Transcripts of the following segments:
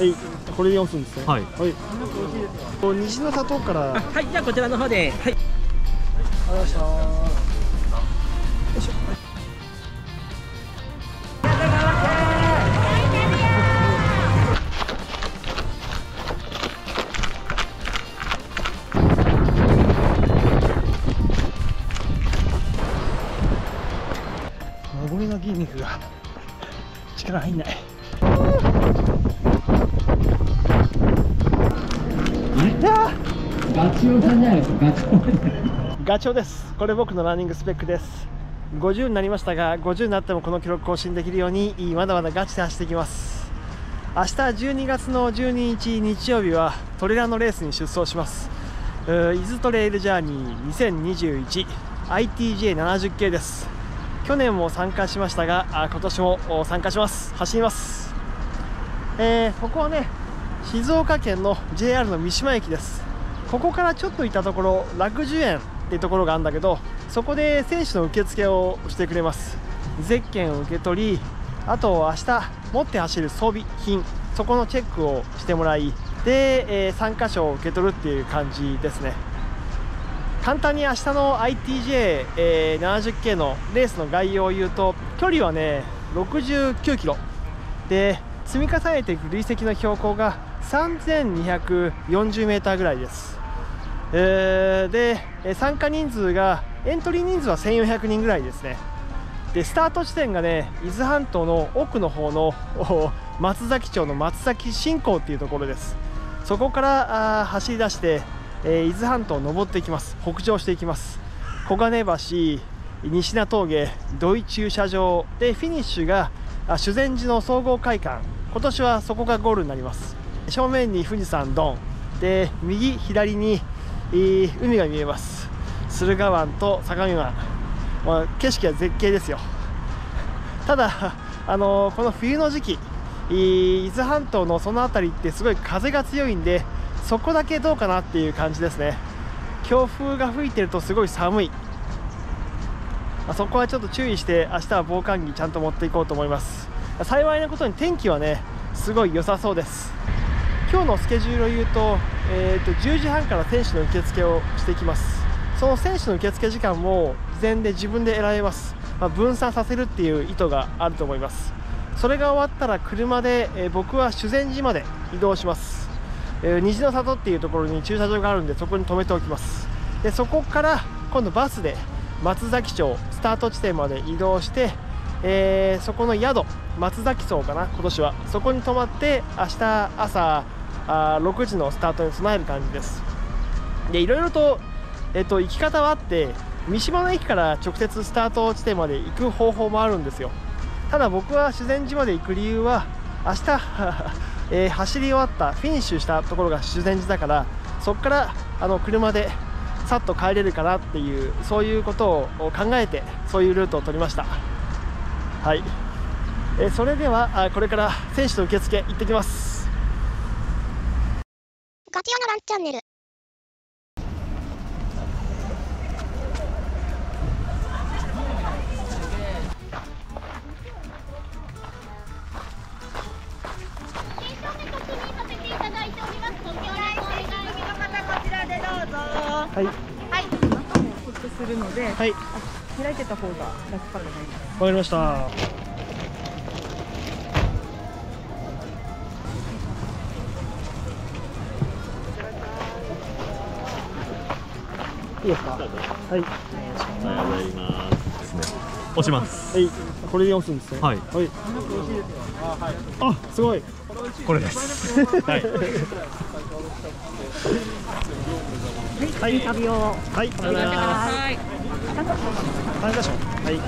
はい、これで押すんですね。はい。はい。こう西の里から。ありがとうはい、じゃあこちらの方で、はい。ございました。よいしょ。上りの筋肉が力入んない。いないですか、ガチオ。ガチョウです。これ僕のランニングスペックです。50になりましたが50になってもこの記録更新できるようにまだまだガチで走っていきます。明日12月の12日日曜日はトレラのレースに出走します。うー伊豆トレイルジャーニー 2021ITJ70 系です。去年も参加しましたがあ今年も参加します。走ります。えーここはね静岡県の JR の三島駅です。ここからちょっと行ったところ楽寿園っていうところがあるんだけどそこで選手の受付をしてくれます。ゼッケンを受け取りあと明日持って走る装備品そこのチェックをしてもらいで、えー参加賞を受け取るっていう感じですね。簡単に明日の ITJ70K のレースの概要を言うと距離はね69キロ。で積み重ねていく累積の標高が3240メーターぐらいです、えーで参加人数がエントリー人数は1400人ぐらいですね。でスタート地点がね伊豆半島の奥の方の松崎町の松崎新港っていうところです。そこからあ走り出して、えー伊豆半島を登っていきます。北上していきます。小金橋西名峠土井駐車場でフィニッシュが修善寺の総合会館。今年はそこがゴールになります。正面に富士山ドン。で右左に、えー海が見えます。駿河湾と相模湾、まあ、景色は絶景ですよ。ただ、あのーこの冬の時期伊豆半島のその辺りってすごい風が強いんでそこだけどうかなっていう感じですね。強風が吹いてるとすごい寒い。あそこはちょっと注意して明日は防寒着ちゃんと持っていこうと思います。幸いなことに天気はねすごい良さそうです。今日のスケジュールを言うと,、えーと10時半から選手の受付をしていきます。その選手の受付時間も事前で自分で選べます、まあ分散させるっていう意図があると思います。それが終わったら車で、えー僕は修善寺まで移動します、えー虹の里っていうところに駐車場があるんでそこに止めておきます。でそこから今度バスで松崎町スタート地点まで移動して、えーそこの宿松崎荘かな今年は。そこに泊まって明日朝あ6時のスタートに備える感じです。でいろいろと,、えっと行き方はあって三島の駅から直接スタート地点まで行く方法もあるんですよ。ただ僕は修善寺まで行く理由は明日、えー走り終わったフィニッシュしたところが修善寺だからそこからあの車でさっと帰れるかなっていうそういうことを考えてそういうルートを取りました。はい、えーそれではこれから選手の受付行ってきます。ガチオのランチャンネル。はいするので、はい開いてた方が楽かと思います。わかりましたいいですか？はい。押します。はい。これで押すんですね？はい。はい。あすごい。これです。はい。はい旅をはい。ありがとうござい。ますはい。参加賞はい。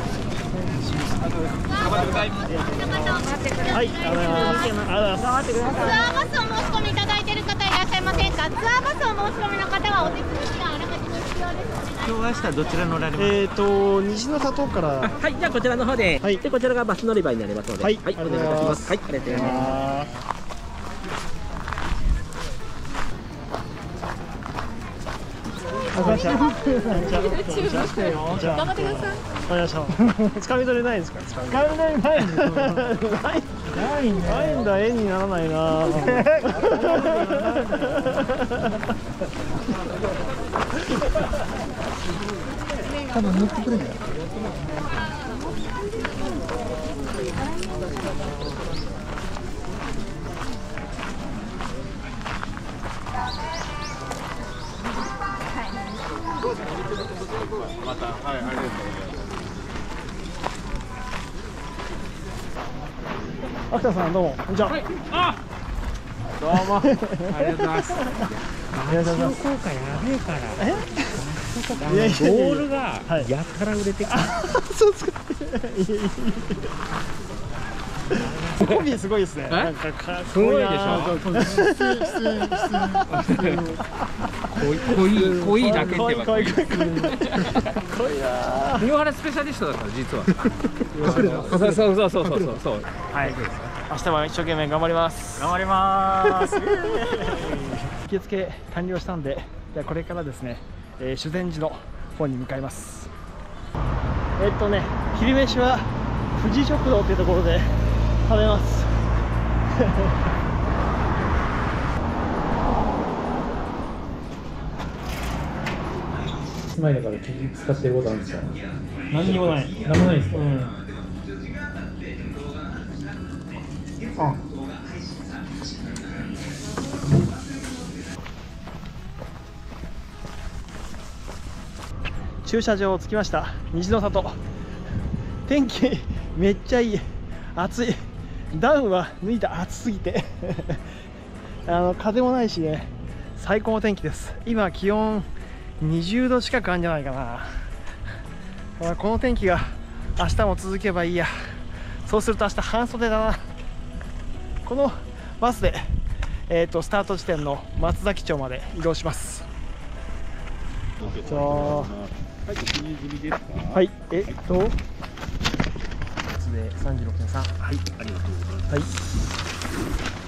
はいありがとうございますありがとうございます。ツアーバスお申し込みいただいている方いらっしゃいませんか？ツアーバスお申し込みの方はお手続きが今日は明日どちら乗られます？えっと虹の里から。はい、じゃあこちらの方で、はい。でこちらがバス乗り場になりますので、はい。お願いいたします。はい、ありがとうございます。頑張ってください。つかみ取れないですか？つかみ取れない ない。ないんだ絵にならないな多分塗ってくれるんだよ秋田さんどうもこんにちは、どうも。ありがとうございます。ありがとうございます効果やべえから。いやいやいやボールがはい。やたら売れてきた、そうですか。コンビすごいですねな。んかかすごいでしょ濃い濃い濃いだけってばかっこいいかっこいいかっこいいかっこいいな三原スペシャリストだから実はそうそうそうそうそうそうはい明日も一生懸命頑張ります。頑張ります。受付完了したんでじゃあこれからですね、えー修善寺の方に向かいます。えっとね昼飯は富士食堂っていうところで食べます。前だから使ってることあるんですか何にもない。なんもないですか、うんあ駐車場着きました。虹の里。天気めっちゃいい。暑い。ダウンは脱いだ暑すぎて。あの風もないしね。最高の天気です。今気温20度近くあるんじゃないかな。この天気が明日も続けばいいや。そうすると明日半袖だな。このバスで、えー、とスタート地点の松崎町まで移動します。じゃあはいえっとで36.3はいありがとうございます。はい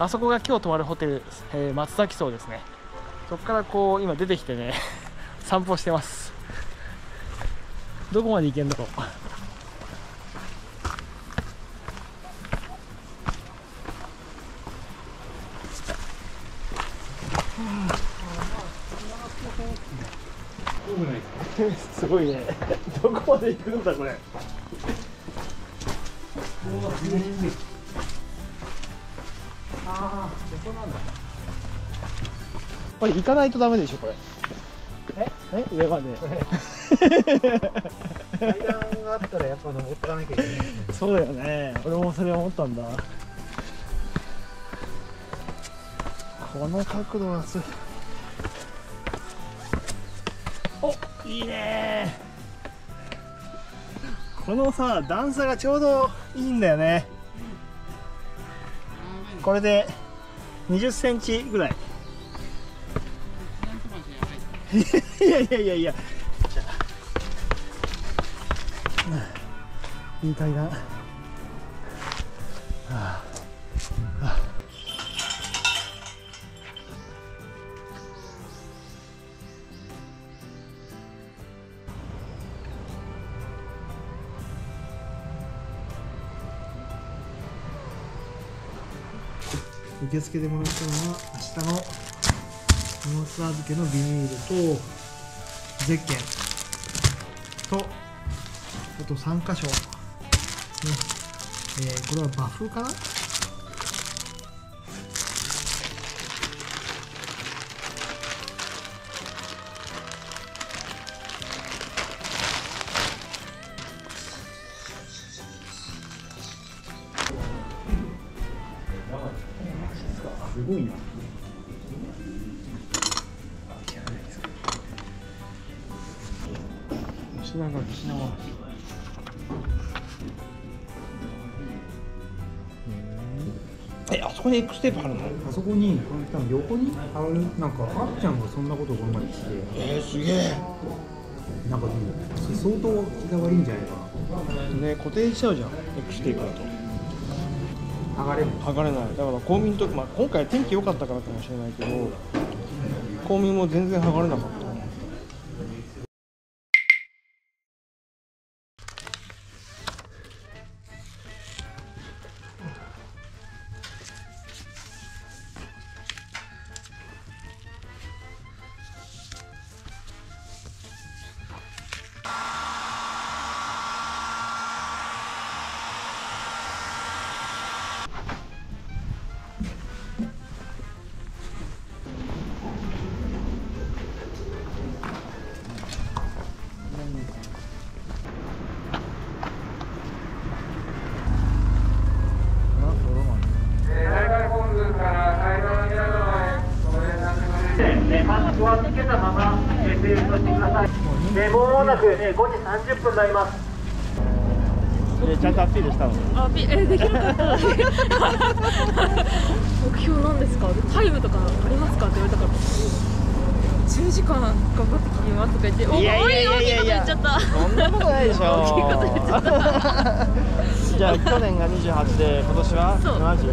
あそこが今日泊まるホテル、えー松崎荘ですね。そこからこう今出てきてね 散歩してます。どこまで行けんだろうすごいね。どこまで行くんだこれ。ここなんだ。これ行かないとダメでしょこれ。え？え？上まで。階段があったらやっぱ登っていかなきゃいけない。そうだよね。俺もそれ思ったんだ。この角度はすおいいね。このさ段差がちょうどいいんだよね。これで20センチぐらいいやいやいやいやいい階段。受付でもらったのは明日の荷物預けのビニールとゼッケンとあと3箇所、ねえーこれはバフかな？ごいな。吉永吉永。え、あそこにエクステープ貼るの？あそこに、多分横に貼る、なんか、あっちゃんがそんなことをこの前言ってて。えー、すげえ。なんかでも、相当気が悪いんじゃないかな。ね、固定しちゃうじゃん、エクステープだと。剥がれる剥がれない。だから公民と、まあ、今回天気良かったからかもしれないけど公民も全然剥がれなかった。えちゃんとアピールしたの？あピえできなかった。目標なんですか？タイムとかありますかって言われたから。10時間頑張って切りますとか言っておいやいやいやいや。大きいこと言っちゃった。そんなことないでしょ。大きいこと言っちゃった。じゃあ去年が28で今年はそう。70?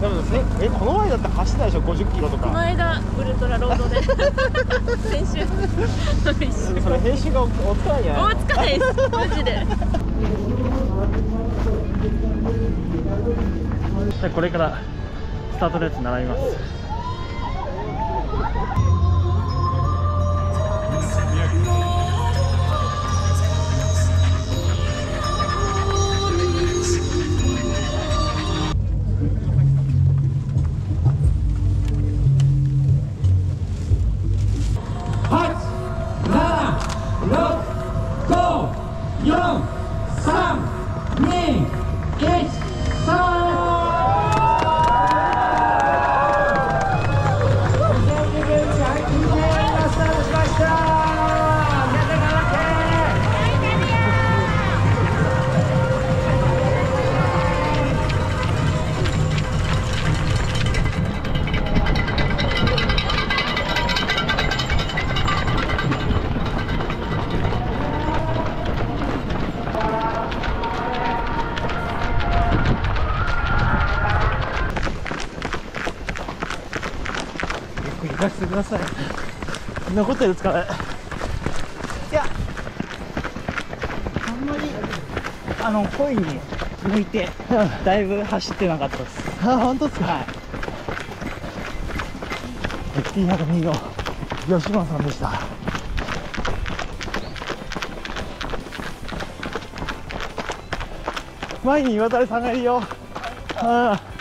でもねえこの前だって走ってないでしょ？50キロとこのか間ウルトラロードで。先週。それ編集がおおつかないんじゃないです。マジで。じゃあこれからスタート列並びます残ってるですかねいやあんまりあの恋に向いてだいぶ走ってなかったです。あ本当ですか？はい。XT102 の吉間さんでした。前に岩垂さんがいるよ。ああ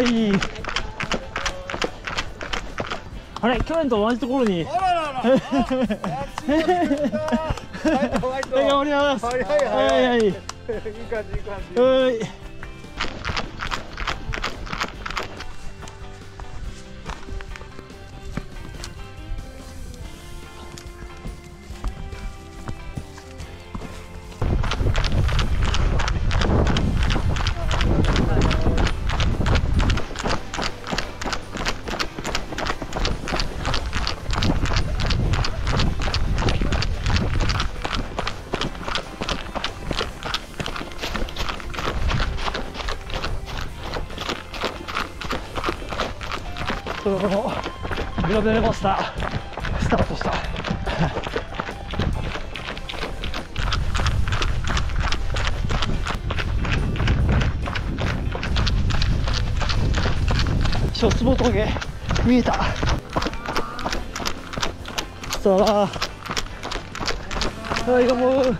はい。あれ去年と同じところに。あららら。頑張ります。はいはい。はいはい。いい感じいい感じ。はいのベルモスタースタートした。ショスボトゲ見えた。さあ最後もうも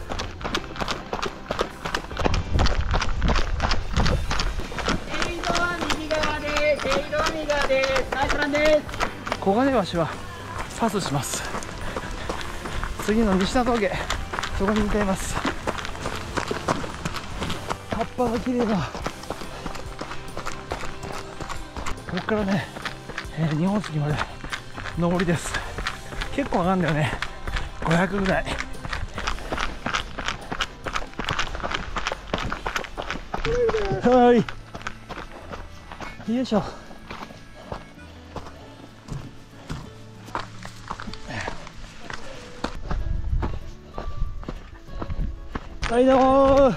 小金橋はパスします。次の西田峠そこに向かいます。カッぱが綺麗だここからね、えー日本杉まで上りです。結構上がるんだよね。500ぐらい。はい。よいしょ。はいどうもー。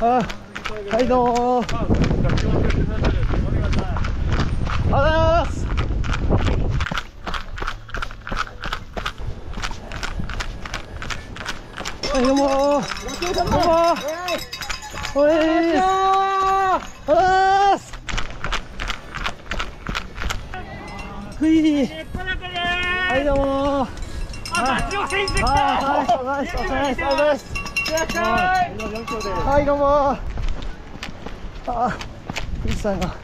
あはいどうもー。あす。はいどうもー。どうもー。おいすふいはいどうもーあ、ナイス、ナイス、ナイス、ナイス、ナイス。はい、どうも。あ、富士山が。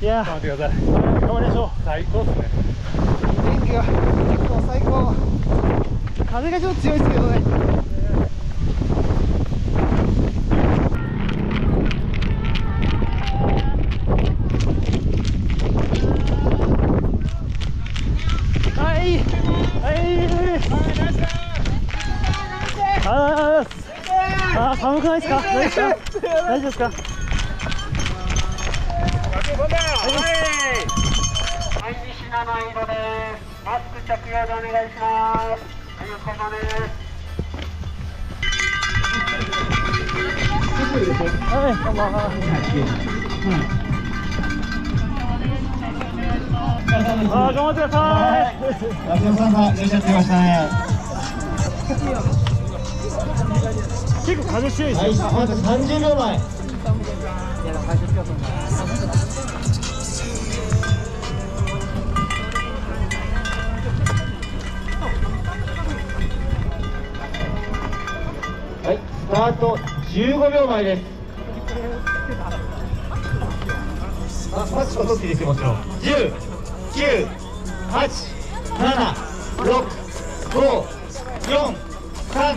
いや、頑張ってください。頑張りましょう。最高ですね。天気が最高。風がちょっと強いですけどね。大丈夫ですか？大丈夫ですか。はい、西七色です。マスク着用でお願い。します。はい、お疲れ様です。はい、こんばんは。あー、頑張ってください。ラジオさんがい。らっしゃってましたね。結構風強いですよ。はい、まず30秒前。はい、スタート15秒前です。あ、マスクを取っていいですよ、もちろん。10、9、8、7、6、5、4、3、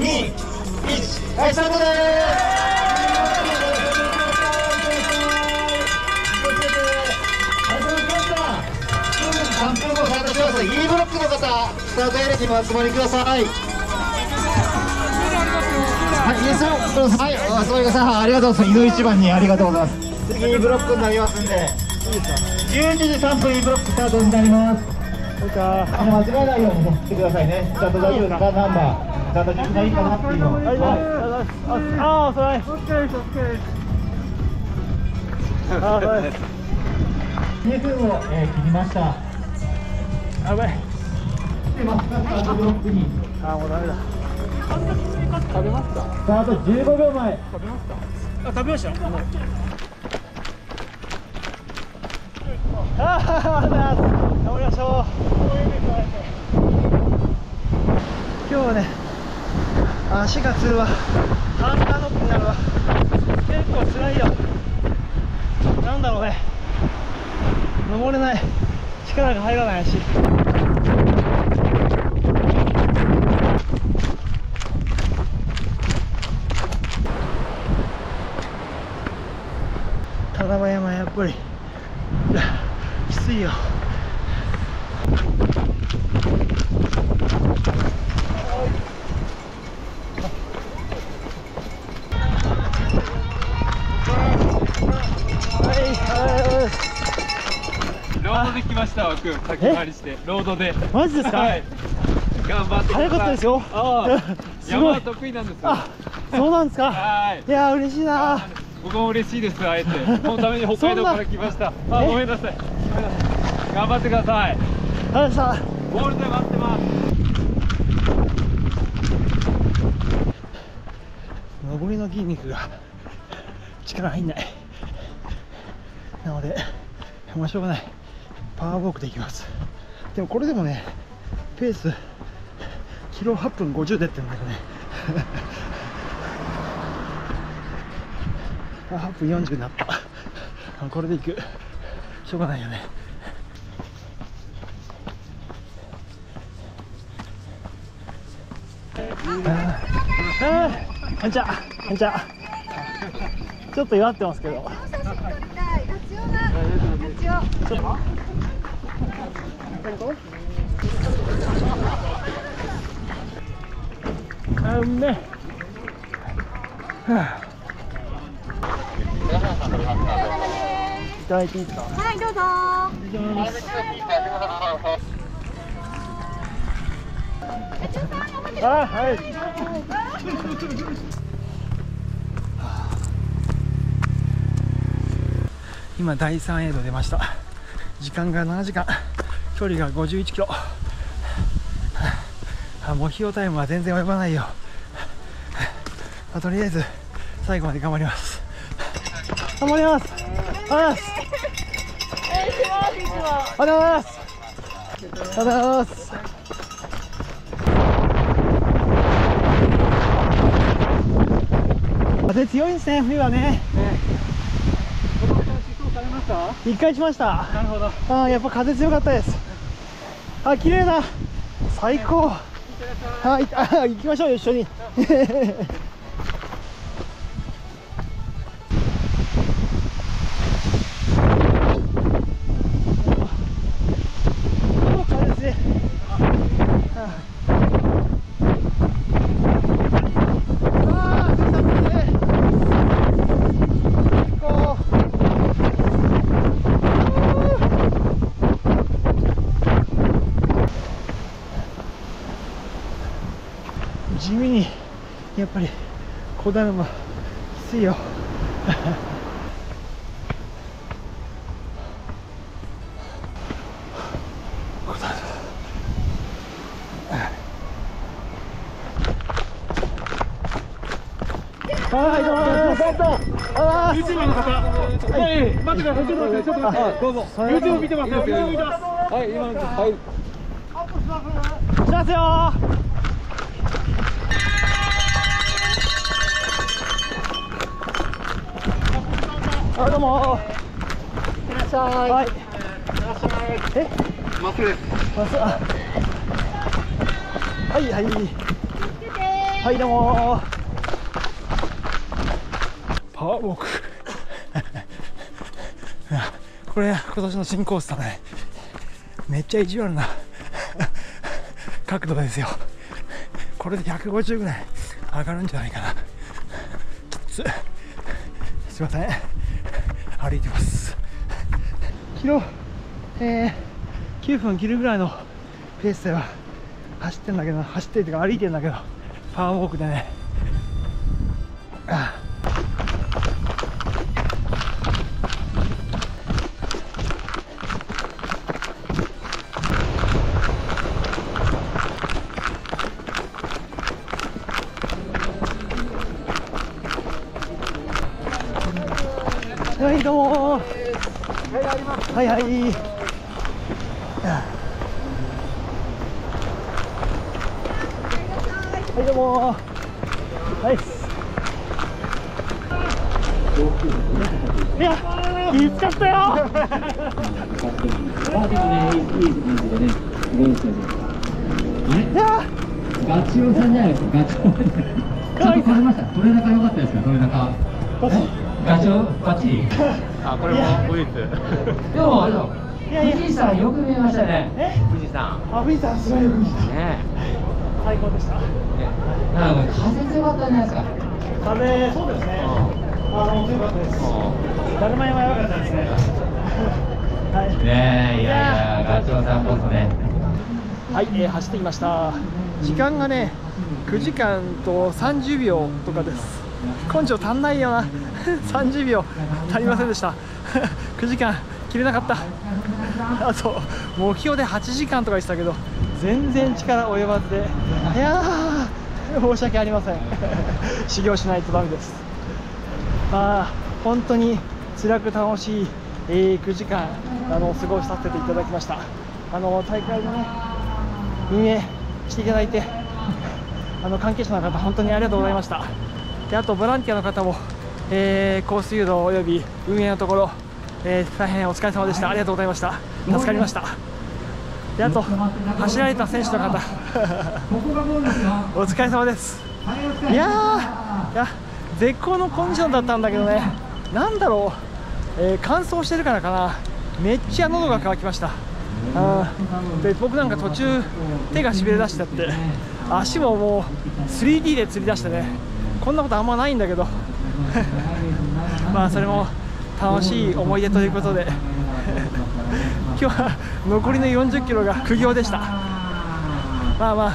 2、1、はい、スタートです3分後参加します E ブロックの方スタートエレにお集まりください。はい、イエスロックのはい、お集まりください。ありがとうござい。ます井の一番にありがとうござい。ます次 E ブロックになりますんで12時3分 E ブロックスタートになりますそうか。あの間違えない。ようにねしてください。ねちゃんと大丈夫ですかナンバーちゃんと自分がいいかなっていうのをはい、はいあ、あー、それ。オッケーです、オッケーです。あー、そうです。2分を、えー切りましたやばい。でマスカットブロックにあー、もうダメだ。スタート15秒前あ、食べました。もう。あー、頑張りましょう。今日はね、足がつるわ。ハンターノックになるわ。結構辛いよ。なんだろうね。登れない。力が入らない足。田辺山やっぱり先回りしてロードで。いマジですか、はい。頑張ってください。早かったですよ。山は得意なんですよ。あそうなんですか？はい。いや嬉しいな。僕も嬉しいです会えて。このために北海道から来ました。あえごめんなさい。頑張ってください。ありがゴールで待ってます。上りの筋肉が力入んない。なのでまあしょうがないパワーウォークでいきます。でもこれでもねペースキロ8分50でってんだよね。あ8分40になった。これでいく。しょうがないよね。ああこんにちはこんにちはちょっと弱ってますけど。ちょっといただいていいですか？はいどうぞ。あはい。今第3エイド出ました。時間が7時間距離が51キロ。あ目標タイムは全然及ばないよ。あとりあえず最後まで頑張ります。頑張ります。ありがとうございます。ありがとうございます。風強いですね冬はね。一回しました。なるほど。あーやっぱ風強かったですあ綺麗だ。最高。はい あ行きましょう一緒にお風強いああー出たね最高地味にやっぱり小だるまきついよ。はいどうもあー YouTube の方はい。待ってください。ちょっと待ってちょっと待って。どう。ぞ YouTube 見てますよ。YouTube 見てますはい。今のはい。しますよあどうも。いらっしゃい。はい。えまっすぐですまずあはいはい。はいどうも。パワーウォーク。これ今年の新コースだね。めっちゃ意地悪な 角度ですよ。これで150ぐらい上がるんじゃないかな。きつ。すいません歩いてます。昨日えー、9分切るぐらいのペースでは走ってんだけど走ってるというか歩いてんだけどパワーウォークでね。はいはい。はいどうも。はいいやきつかったよ。いや。ガチオさんじゃないですか、ガチオ。ちょっと。取れ高良かったですか、取れ高。ガチ。オ、バッチ。リ。あこれも唯一でも、あれだ。いやいや。富士山よく見えましたね。え？富士山あ富士山すごいよく見たね最高でした。え。なんか風強かったじゃないですか。風そうですね。あの強かったです。だるま山やばかったですね。はい。ねえ、いやいや、ガチオさんこそね。はい、えー走ってきました。時間がね9時間と30秒とかです根性足んないよな。30秒。足りませんでした。9時間切れなかった。あと目標で8時間とか言ってたけど全然力及ばずで。いやー申し訳ありません。修行しないとダメです。あ本当に辛く楽しい、えー9時間あの過ごさせていただきました。あの大会のね運営していただいてあの関係者の方本当にありがとうございました。であとボランティアの方も、えーコース誘導および運営のところ、えー大変お疲れ様でした。ありがとうございました。助かりました。であと走られた選手の方。お疲れ様です。いやーいや絶好のコンディションだったんだけどね。なんだろう、えー乾燥してるからかな。めっちゃ喉が渇きました。あで僕なんか途中手がしびれ出しちゃって足ももう 3D で釣り出してね。こんなことあんまないんだけど。まあそれも楽しい思い出ということで。今日は残りの40キロが苦行でした。まあま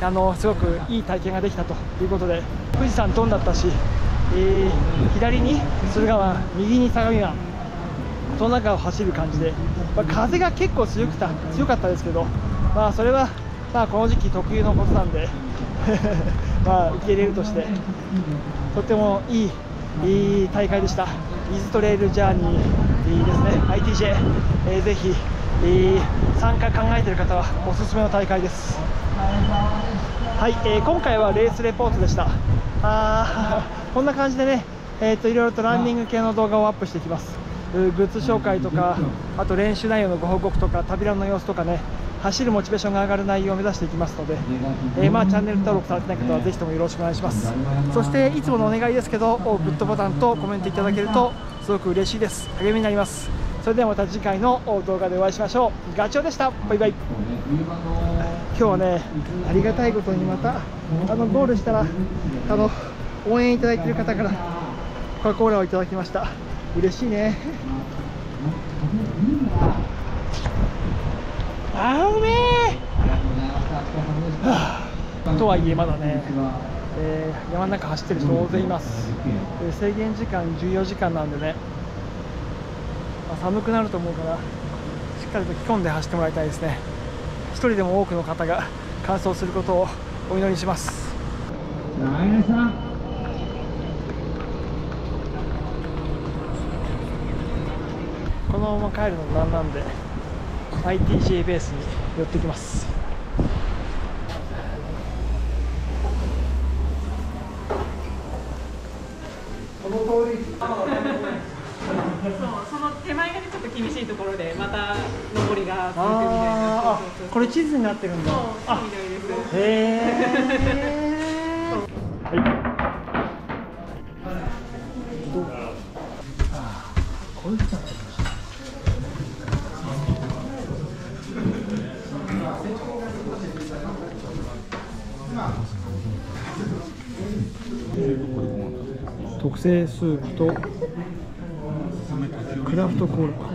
ああのすごくいい体験ができたということで。富士山ドンだったし、えー左に駿河湾右に相模湾。その中を走る感じで、まあ風が結構強くた強かったですけど、まあ、それは、まあ、この時期特有のことなんで。まあ受け入れるとしてとてもいいいい大会でした。イズトレイルジャーニーいいですね ITJ、えーぜひ、えー参加考えている方はおすすめの大会です。はい、えー今回はレースレポートでした。あー こんな感じでね、えー、といろいろとランニング系の動画をアップしていきます。グッズ紹介とか、あと練習内容のご報告とか、旅ランの様子とかね、走るモチベーションが上がる内容を目指していきますので、えーまあ、チャンネル登録されてない方はぜひともよろしくお願いします。そしていつものお願いですけど、グッドボタンとコメントいただけるとすごく嬉しいです。励みになります。それではまた次回の動画でお会いしましょう。ガチョウでした。バイバイ。今日はね、ありがたいことにまたあのゴールしたらあの応援いただいている方からコカ・コーラをいただきました。嬉しいね。あーうめえ。はあとはいえまだね、えー山の中走ってる人大勢います、えー制限時間14時間なんでね、まあ寒くなると思うからしっかりと着込んで走ってもらいたいですね。一人でも多くの方が完走することをお祈りします。このまま帰るのなんなんで ITJ ベースに寄ってきます。そうその手前がねちょっと厳しいところでまた上りが続くみたいなこれ地図になってるんだ。そうあそうみたいですへえはい製スープとクラフトコーラ